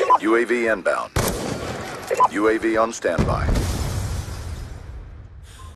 UAV inbound. UAV on standby.